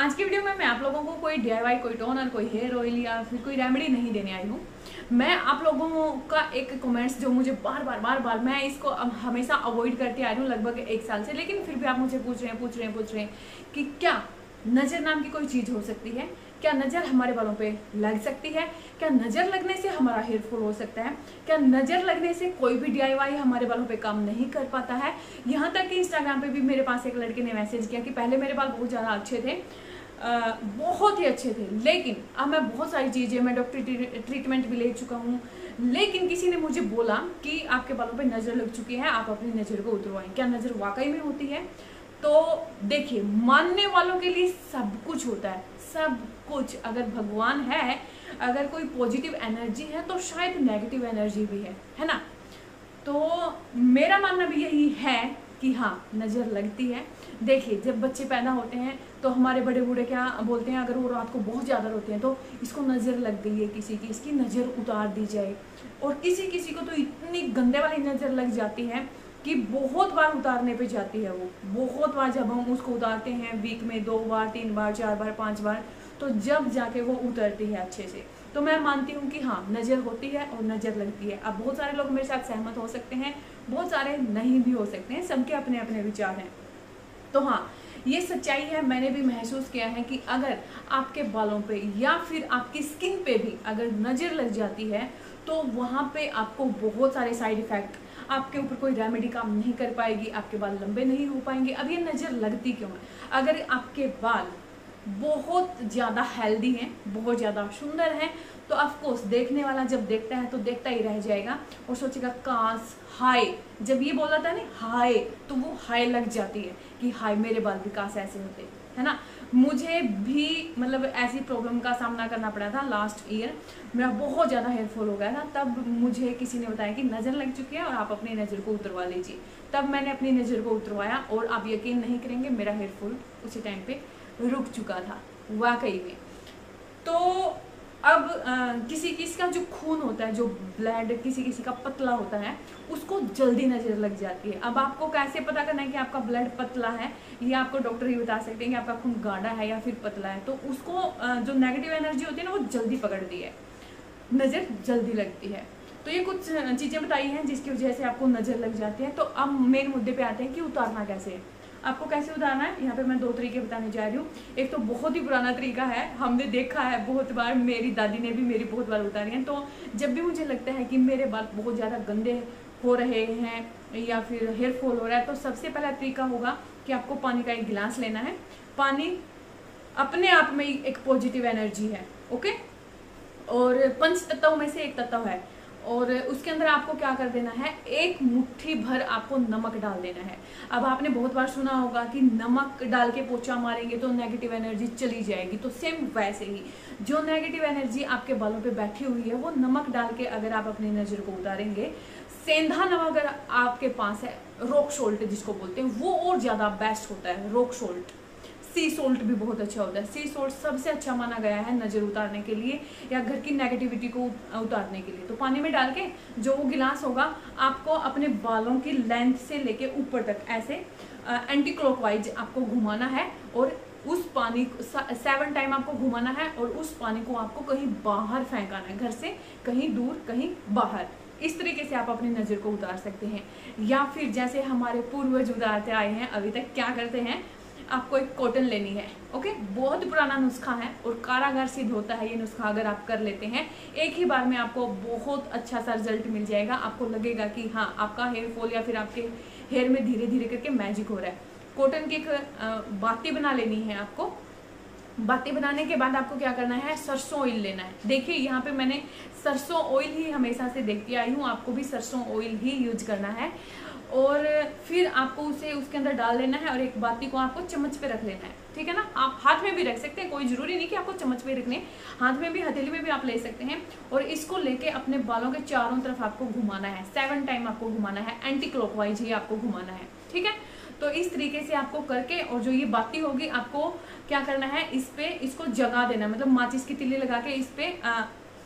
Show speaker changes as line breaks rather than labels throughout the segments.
आज की वीडियो में मैं आप लोगों को कोई डी कोई टोनर कोई हेयर ऑयल या फिर कोई रेमेडी नहीं देने आई हूँ। मैं आप लोगों का एक कमेंट्स जो मुझे बार बार बार बार मैं इसको हमेशा अवॉइड करती आ रही हूँ लगभग एक साल से, लेकिन फिर भी आप मुझे पूछ रहे हैं, पूछ रहे हैं, पूछ रहे हैं कि क्या नज़र नाम की कोई चीज़ हो सकती है? क्या नज़र हमारे बालों पे लग सकती है? क्या नज़र लगने से हमारा हेयर फॉल हो सकता है? क्या नज़र लगने से कोई भी डी हमारे बालों पे काम नहीं कर पाता है? यहाँ तक कि इंस्टाग्राम पे भी मेरे पास एक लड़के ने मैसेज किया कि पहले मेरे बाल बहुत ज़्यादा अच्छे थे आ, बहुत ही अच्छे थे लेकिन अब मैं बहुत सारी चीज़ें मैं डॉक्टर ट्रीटमेंट भी ले चुका हूँ। लेकिन किसी ने मुझे बोला कि आपके बालों पे नज़र लग चुकी है आप अपनी नज़र को उतरवाएँ। क्या नज़र वाकई में होती है? तो देखिए, मानने वालों के लिए सब कुछ होता है, सब कुछ। अगर भगवान है, अगर कोई पॉजिटिव एनर्जी है तो शायद नेगेटिव एनर्जी भी है है ना? तो मेरा मानना भी यही है कि हाँ नज़र लगती है। देखिए, जब बच्चे पैदा होते हैं तो हमारे बड़े बूढ़े क्या बोलते हैं, अगर वो रात को बहुत ज़्यादा रोते हैं तो इसको नज़र लग गई है किसी की, इसकी नज़र उतार दी जाए। और किसी किसी को तो इतनी गंदे वाली नज़र लग जाती है कि बहुत बार उतारने पे जाती है वो। बहुत बार जब हम उसको उतारते हैं वीक में दो बार, तीन बार, चार बार, पाँच बार तो जब जाके वो उतरती है अच्छे से। तो मैं मानती हूँ कि हाँ नज़र होती है और नज़र लगती है। अब बहुत सारे लोग मेरे साथ सहमत हो सकते हैं, बहुत सारे नहीं भी हो सकते हैं, सबके अपने अपने विचार हैं। तो हाँ ये सच्चाई है, मैंने भी महसूस किया है कि अगर आपके बालों पे या फिर आपकी स्किन पे भी अगर नज़र लग जाती है तो वहाँ पे आपको बहुत सारे साइड इफ़ेक्ट आपके ऊपर कोई रेमेडी काम नहीं कर पाएगी, आपके बाल लंबे नहीं हो पाएँगे। अब ये नज़र लगती क्यों है? अगर आपके बाल बहुत ज़्यादा हेल्दी हैं, बहुत ज़्यादा सुंदर हैं तो ऑफकोर्स देखने वाला जब देखता है तो देखता ही रह जाएगा और सोचेगा, काश, हाय। जब ये बोला था ना, हाय तो वो हाय लग जाती है कि हाय, मेरे बाल काश ऐसे होते, है ना? मुझे भी मतलब ऐसी प्रॉब्लम का सामना करना पड़ा था लास्ट ईयर मेरा बहुत ज़्यादा हेयरफॉल हो गया था। तब मुझे किसी ने बताया कि नज़र लग चुकी है और आप अपनी नज़र को उतरवा लीजिए। तब मैंने अपनी नज़र को उतरवाया और आप यकीन नहीं करेंगे, मेरा हेयरफॉल उसी टाइम पर रुक चुका था, वाकई में। तो अब आ, किसी किसी का जो खून होता है जो ब्लड किसी किसी का पतला होता है उसको जल्दी नज़र लग जाती है। अब आपको कैसे पता करना है कि आपका ब्लड पतला है? ये आपको डॉक्टर ही बता सकते हैं कि आपका खून गाढ़ा है या फिर पतला है? तो उसको आ, जो नेगेटिव एनर्जी होती है ना वो जल्दी पकड़ती है। नज़र जल्दी लगती है। तो ये कुछ चीज़ें बताई हैं जिसकी वजह से आपको नज़र लग जाती है। तो अब मेन मुद्दे पे आते हैं कि उतारना कैसे है। आपको कैसे उतारना है? यहाँ पे मैं दो तरीके बताने जा रही हूँ। एक तो बहुत ही पुराना तरीका है, हमने देखा है बहुत बार, मेरी दादी ने भी मेरी बहुत बार उतारी है। तो जब भी मुझे लगता है कि मेरे बाल बहुत ज़्यादा गंदे हो रहे हैं या फिर हेयर फॉल हो रहा है तो सबसे पहला तरीका होगा कि आपको पानी का एक गिलास लेना है। पानी अपने आप में एक पॉजिटिव एनर्जी है, ओके? और पंच तत्व में से एक तत्व है। और उसके अंदर आपको क्या कर देना है? एक मुट्ठी भर आपको नमक डाल देना है। अब आपने बहुत बार सुना होगा कि नमक डाल के पोछा मारेंगे तो नेगेटिव एनर्जी चली जाएगी। तो सेम वैसे ही, जो नेगेटिव एनर्जी आपके बालों पे बैठी हुई है, वो नमक डाल के अगर आप अपनी नज़र को उतारेंगे, सेंधा नमक अगर आपके पास है, रोक सोल्ट जिसको बोलते हैं, वो और ज़्यादा बेस्ट होता है, रोक सोल्ट सी सोल्ट भी बहुत अच्छा होता है। सी सोल्ट सबसे अच्छा माना गया है नज़र उतारने के लिए या घर की नेगेटिविटी को उतारने के लिए। तो पानी में डाल के जो वो गिलास होगा, आपको अपने बालों की लेंथ से लेके ऊपर तक ऐसे एंटी क्लॉकवाइज आपको घुमाना है और उस पानी सेवन टाइम आपको घुमाना है और उस पानी को आपको कहीं बाहर फेंकाना है। घर से कहीं दूर, कहीं बाहर। इस तरीके से आप अपनी नज़र को उतार सकते हैं। या फिर जैसे हमारे पूर्वज उतारते आए हैं, अभी तक क्या करते हैं? आपको एक कॉटन लेनी है ओके बहुत पुराना नुस्खा है और कारागार सिद्ध होता है ये नुस्खा अगर आप कर लेते हैं, एक ही बार में आपको बहुत अच्छा सा रिज़ल्ट मिल जाएगा। आपको लगेगा कि हाँ आपका हेयर फॉल या फिर आपके हेयर में धीरे धीरे करके मैजिक हो रहा है। कॉटन की एक बाती बना लेनी है आपको। बाती बनाने के बाद आपको क्या करना है? सरसों ऑयल लेना है। देखिए, यहाँ पे मैंने सरसों ऑयल ही हमेशा से देखती आई हूँ। आपको भी सरसों ऑयल ही यूज़ करना है। और फिर आपको उसे उसके अंदर डाल देना है और एक बाती को आपको चम्मच पे रख लेना है। ठीक है ना? आप हाथ में भी रख सकते हैं कोई ज़रूरी नहीं कि आपको चम्मच पे रखने हाथ में भी हथेली में भी आप ले सकते हैं और इसको लेके अपने बालों के चारों तरफ़ आपको घुमाना है। सेवन टाइम आपको घुमाना है। एंटी क्लॉकवाइज ही आपको घुमाना है। ठीक है? तो इस तरीके से आपको करके और जो ये बाती होगी आपको क्या करना है? इस पे इसको जगा देना मतलब माचिस की तिल्ली लगा के इस पे आ,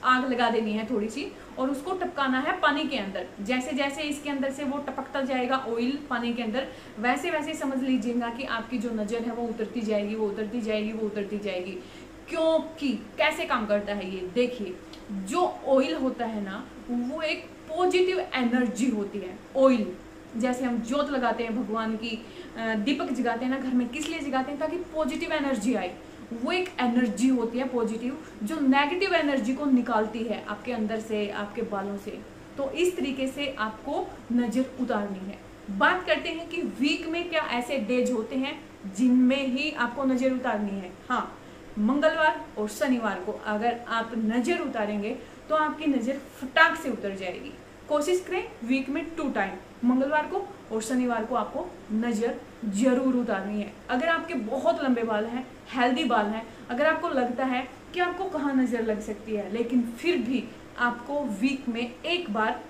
आग लगा देनी है थोड़ी सी और उसको टपकाना है पानी के अंदर। जैसे जैसे इसके अंदर से वो टपकता जाएगा ऑयल पानी के अंदर, वैसे वैसे समझ लीजिएगा कि आपकी जो नज़र है वो उतरती जाएगी, वो उतरती जाएगी, वो उतरती जाएगी। क्योंकि कैसे काम करता है ये? देखिए, जो ऑयल होता है ना, वो एक पॉजिटिव एनर्जी होती है ऑयल जैसे हम जोत लगाते हैं भगवान की दीपक जगाते हैं ना, घर में किस लिए जगाते हैं? ताकि पॉजिटिव एनर्जी आए। वो एक एनर्जी होती है पॉजिटिव जो नेगेटिव एनर्जी को निकालती है आपके अंदर से, आपके बालों से तो इस तरीके से आपको नज़र उतारनी है। बात करते हैं कि वीक में क्या ऐसे डेज़ होते हैं जिनमें ही आपको नज़र उतारनी है। हाँ मंगलवार और शनिवार को अगर आप नज़र उतारेंगे तो आपकी नज़र फटाक से उतर जाएगी। कोशिश करें वीक में टू टाइम मंगलवार को और शनिवार को आपको नज़र ज़रूर उतारनी है। अगर आपके बहुत लंबे बाल हैं हेल्दी बाल हैं, अगर आपको लगता है कि आपको कहाँ नज़र लग सकती है, लेकिन फिर भी आपको वीक में एक बार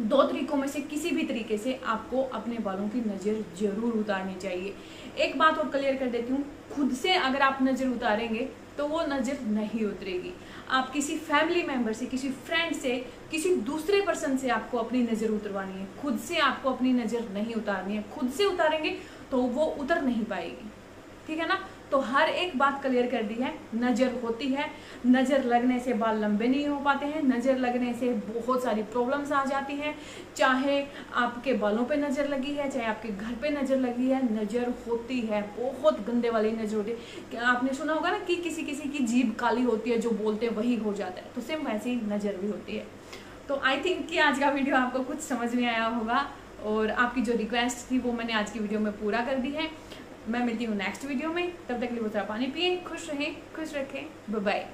दो तरीकों में से किसी भी तरीके से आपको अपने बालों की नज़र ज़रूर उतारनी चाहिए। एक बात और क्लियर कर देती हूँ, खुद से अगर आप नज़र उतारेंगे तो वो नज़र नहीं उतरेगी। आप किसी फैमिली मेंबर से, किसी फ्रेंड से, किसी दूसरे पर्सन से आपको अपनी नज़र उतरवानी है। खुद से आपको अपनी नज़र नहीं उतारनी है। खुद से उतारेंगे तो वो उतर नहीं पाएगी। ठीक है ना? तो हर एक बात क्लियर कर दी है। नज़र होती है। नज़र लगने से बाल लंबे नहीं हो पाते हैं। नज़र लगने से बहुत सारी प्रॉब्लम्स आ जाती हैं। चाहे आपके बालों पे नज़र लगी है, चाहे आपके घर पे नज़र लगी है, नज़र होती है। बहुत गंदे वाली नज़र होती है। आपने सुना होगा ना कि किसी किसी की जीभ काली होती है, जो बोलते हैं वही हो जाता है। तो सेम वैसे ही नज़र भी होती है। तो आई थिंक कि आज का वीडियो आपको कुछ समझ में आया होगा और आपकी जो रिक्वेस्ट थी, वो मैंने आज की वीडियो में पूरा कर दी है। मैं मिलती हूँ नेक्स्ट वीडियो में। तब तक लिए वो पानी पिए, खुश रहें, खुश रखें। बाय